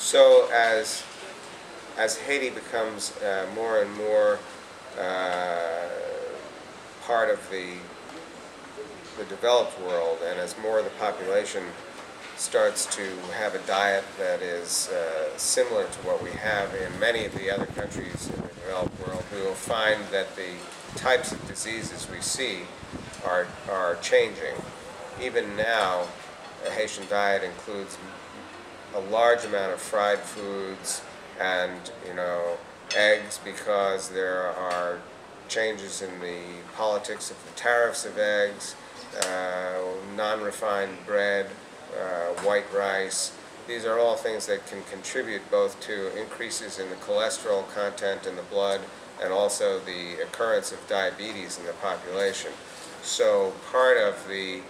So as, as Haiti becomes uh, more and more uh, part of the, the developed world, and as more of the population starts to have a diet that is uh, similar to what we have in many of the other countries in the developed world, we will find that the types of diseases we see are, are changing. Even now, a Haitian diet includes a large amount of fried foods and, you know, eggs because there are changes in the politics of the tariffs of eggs, uh, non-refined bread, uh, white rice. These are all things that can contribute both to increases in the cholesterol content in the blood and also the occurrence of diabetes in the population. So part of the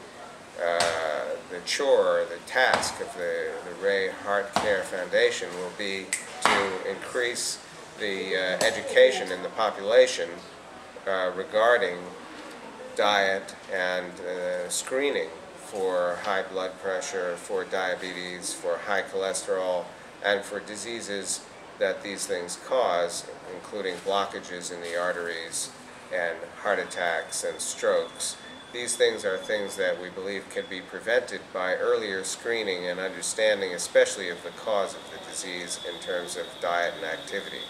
uh, the chore, the task of the, the Haiti Heart Care Foundation will be to increase the uh, education in the population uh, regarding diet and uh, screening for high blood pressure, for diabetes, for high cholesterol, and for diseases that these things cause, including blockages in the arteries and heart attacks and strokes. These things are things that we believe can be prevented by earlier screening and understanding, especially of the cause of the disease in terms of diet and activity.